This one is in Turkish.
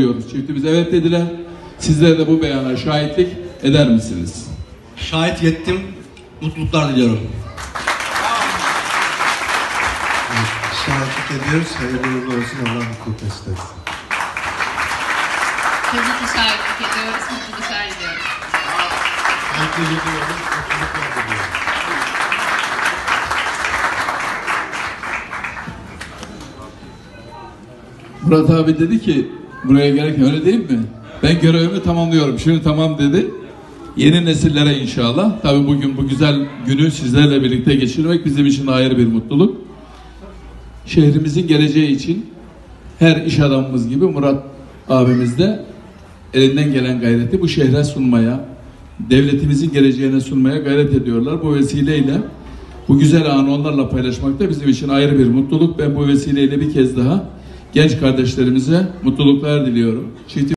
soruyoruz. Çiftimiz evet dediler. Sizler de bu beyana şahitlik eder misiniz? Şahit yettim. Mutluluklar diliyorum. Şahitlik ediyoruz. Hayırlı uğurlu olsun. Allah etsin. Tabii ki şahitlik ediyoruz, mutluluklar ediyoruz. Mutluluklar diliyorum. Murat abi dedi ki buraya gelirken öyle değil mi? Ben görevimi tamamlıyorum. Şimdi tamam dedi. Yeni nesillere inşallah. Tabii bugün bu güzel günü sizlerle birlikte geçirmek bizim için ayrı bir mutluluk. Şehrimizin geleceği için her iş adamımız gibi Murat abimiz de elinden gelen gayreti bu şehre sunmaya, devletimizin geleceğine sunmaya gayret ediyorlar. Bu vesileyle bu güzel anı onlarla paylaşmak da bizim için ayrı bir mutluluk. Ben bu vesileyle bir kez daha genç kardeşlerimize mutluluklar diliyorum. Çiğitim